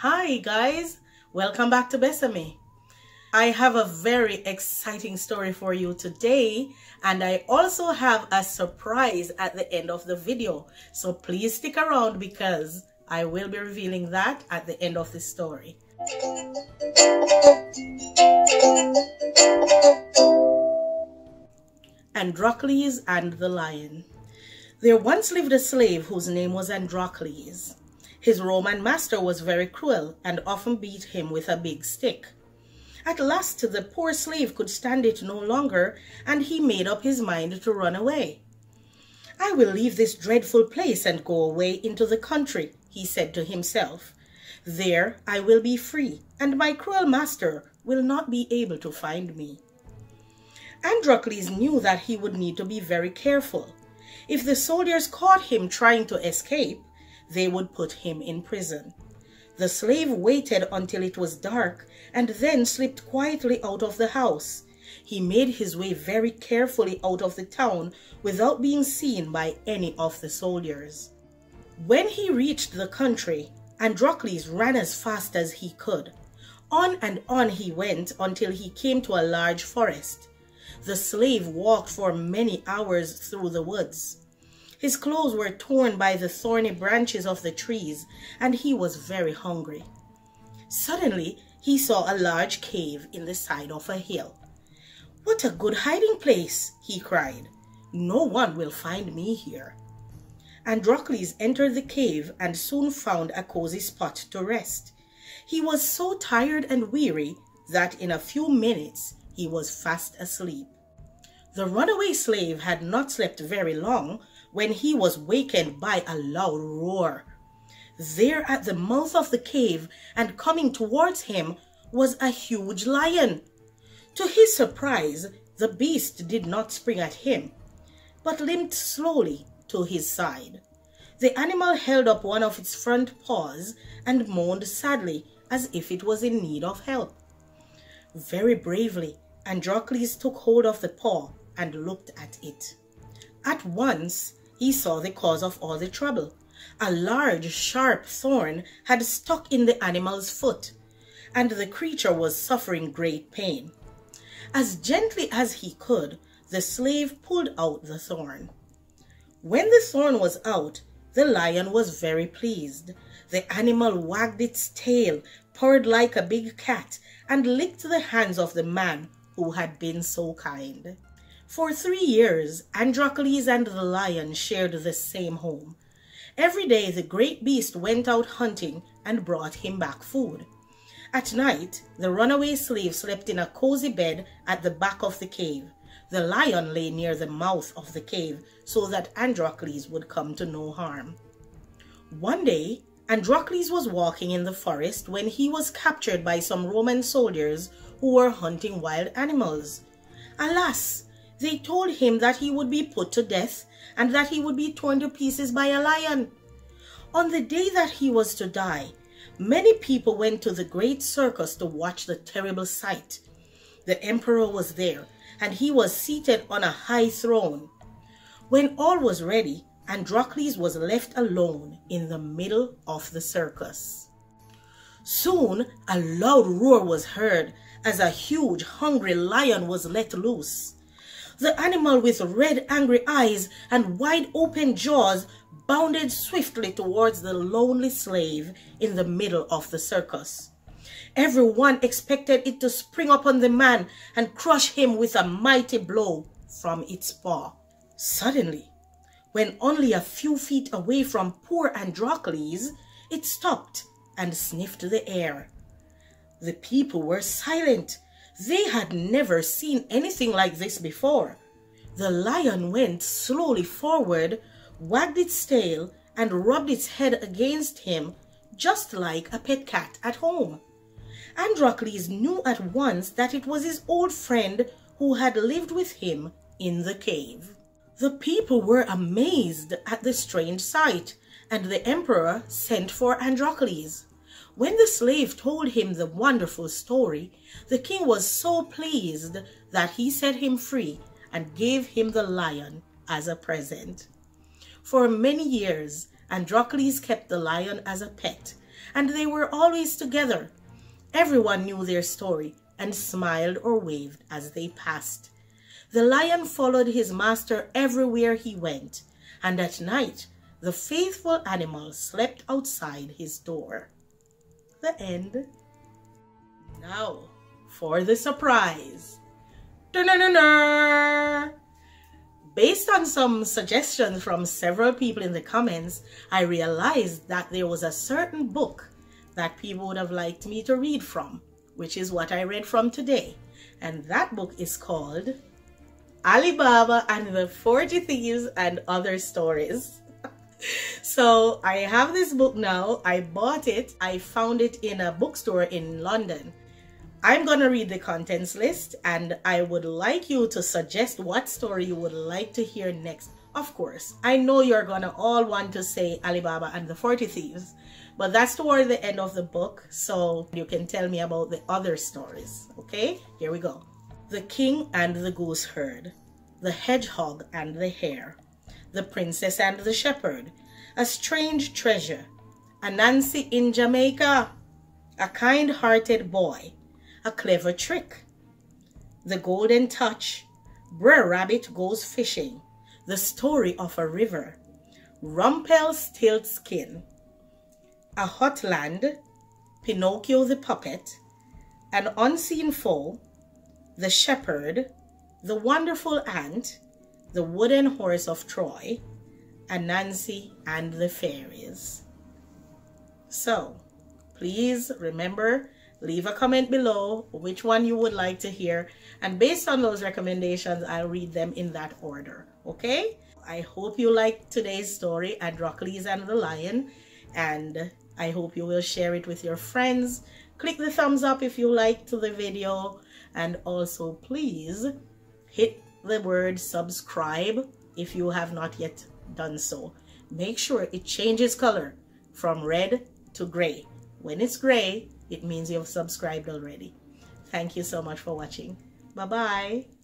Hi guys, welcome back to Besami. I have a very exciting story for you today and I also have a surprise at the end of the video. So please stick around because I will be revealing that at the end of the story. Androcles and the Lion There once lived a slave whose name was Androcles. His Roman master was very cruel and often beat him with a big stick. At last the poor slave could stand it no longer, and he made up his mind to run away. I will leave this dreadful place and go away into the country, he said to himself. There I will be free, and my cruel master will not be able to find me. Androcles knew that he would need to be very careful. If the soldiers caught him trying to escape, they would put him in prison. The slave waited until it was dark and then slipped quietly out of the house. He made his way very carefully out of the town without being seen by any of the soldiers. When he reached the country, Androcles ran as fast as he could. On and on he went until he came to a large forest. The slave walked for many hours through the woods. His clothes were torn by the thorny branches of the trees, and he was very hungry. Suddenly, he saw a large cave in the side of a hill. What a good hiding place, he cried. No one will find me here. Androcles entered the cave and soon found a cozy spot to rest. He was so tired and weary that in a few minutes he was fast asleep. The runaway slave had not slept very long when he was wakened by a loud roar. There at the mouth of the cave and coming towards him was a huge lion. To his surprise, the beast did not spring at him, but limped slowly to his side. The animal held up one of its front paws and moaned sadly as if it was in need of help. Very bravely, Androcles took hold of the paw and looked at it. At once, he saw the cause of all the trouble. A large, sharp thorn had stuck in the animal's foot, and the creature was suffering great pain. As gently as he could, the slave pulled out the thorn. When the thorn was out, the lion was very pleased. The animal wagged its tail, purred like a big cat, and licked the hands of the man who had been so kind. For three years, Androcles and the lion shared the same home. Every day the great beast went out hunting and brought him back food. At night, the runaway slave slept in a cozy bed at the back of the cave. The lion lay near the mouth of the cave so that Androcles would come to no harm. One day, Androcles was walking in the forest when he was captured by some Roman soldiers who were hunting wild animals. Alas, they told him that he would be put to death and that he would be torn to pieces by a lion. On the day that he was to die, many people went to the great circus to watch the terrible sight. The emperor was there, and he was seated on a high throne. When all was ready, Androcles was left alone in the middle of the circus. Soon a loud roar was heard as a huge, hungry lion was let loose. The animal with red angry eyes and wide open jaws bounded swiftly towards the lonely slave in the middle of the circus. Everyone expected it to spring upon the man and crush him with a mighty blow from its paw. Suddenly, when only a few feet away from poor Androcles, it stopped and sniffed the air. The people were silent they had never seen anything like this before. The lion went slowly forward, wagged its tail, and rubbed its head against him, just like a pet cat at home. Androcles knew at once that it was his old friend who had lived with him in the cave. The people were amazed at the strange sight, and the emperor sent for Androcles. When the slave told him the wonderful story, the king was so pleased that he set him free and gave him the lion as a present. For many years, Androcles kept the lion as a pet, and they were always together. Everyone knew their story and smiled or waved as they passed. The lion followed his master everywhere he went, and at night the faithful animal slept outside his door. The end. Now, for the surprise. Da-na-na-na! Based on some suggestions from several people in the comments, I realized that there was a certain book that people would have liked me to read from, which is what I read from today. And that book is called Alibaba and the 40 Thieves and Other Stories. so I have this book now. I bought it. I found it in a bookstore in London. I'm going to read the contents list and I would like you to suggest what story you would like to hear next. Of course, I know you're going to all want to say Alibaba and the 40 Thieves, but that's toward the end of the book, so you can tell me about the other stories. Okay, here we go. The King and the Goose Herd, The Hedgehog and the Hare, The Princess and the Shepherd, A Strange Treasure, Anansi in Jamaica, A Kind-Hearted Boy, a clever trick. The Golden Touch, Brer Rabbit Goes Fishing, The Story of a River, Rumpelstiltskin, A Hot Land, Pinocchio the Puppet, An Unseen Foe, The Shepherd, The Wonderful Ant, The Wooden Horse of Troy, Anansi and the Fairies. So, please remember leave a comment below which one you would like to hear and based on those recommendations I'll read them in that order okay I hope you liked today's story Androcles and the Lion and I hope you will share it with your friends click the thumbs up if you liked the video and also please hit the word subscribe if you have not yet done so make sure it changes color from red to gray when it's gray it means you've subscribed already. Thank you so much for watching. Bye-bye.